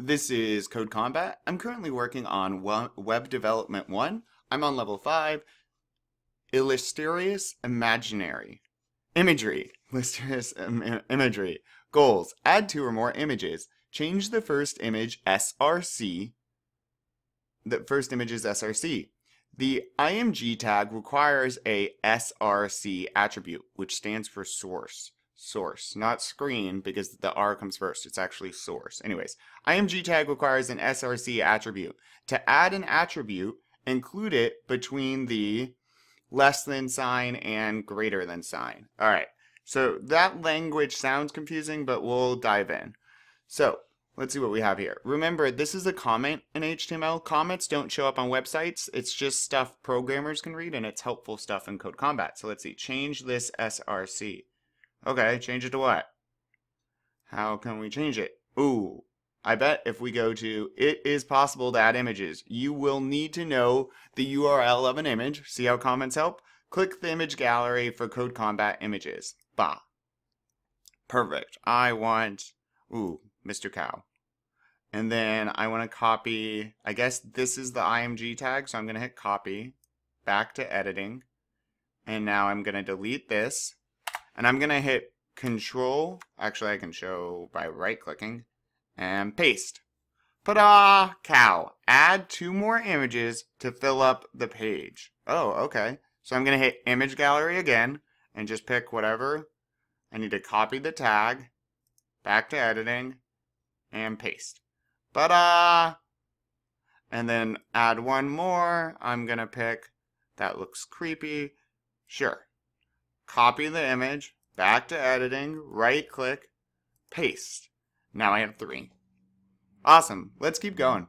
This is Code Combat. I'm currently working on Web Development 1. I'm on level 5. Illustrious Imaginary. Imagery. Illustrious Im imagery. Goals. Add two or more images. Change the first image SRC. The first image is SRC. The IMG tag requires a SRC attribute, which stands for source source, not screen because the R comes first. It's actually source. Anyways, IMG tag requires an SRC attribute. To add an attribute, include it between the less than sign and greater than sign. All right. So that language sounds confusing, but we'll dive in. So let's see what we have here. Remember, this is a comment in HTML. Comments don't show up on websites. It's just stuff programmers can read, and it's helpful stuff in Code Combat. So let's see. Change this SRC. Okay, change it to what? How can we change it? Ooh, I bet if we go to it is possible to add images, you will need to know the URL of an image. See how comments help? Click the image gallery for Code Combat images. Bah. Perfect. I want, ooh, Mr. Cow. And then I want to copy, I guess this is the IMG tag, so I'm going to hit copy, back to editing. And now I'm going to delete this and I'm going to hit control. Actually, I can show by right clicking and paste. Ta-da! Cow. Add two more images to fill up the page. Oh, okay. So I'm going to hit image gallery again and just pick whatever. I need to copy the tag, back to editing, and paste. Ta-da! And then add one more. I'm going to pick, that looks creepy. Sure copy the image, back to editing, right click, paste. Now I have three. Awesome. Let's keep going.